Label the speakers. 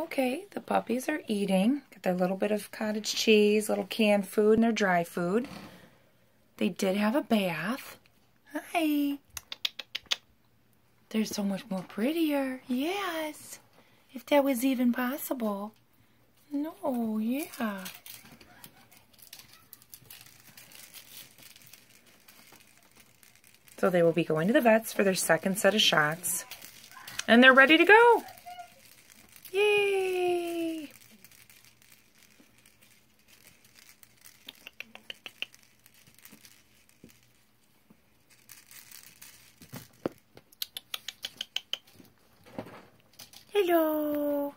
Speaker 1: Okay, the puppies are eating. Got their little bit of cottage cheese, little canned food, and their dry food. They did have a bath. Hi. They're so much more prettier. Yes. If that was even possible. No, yeah. So they will be going to the vets for their second set of shots. And they're ready to go. Hello.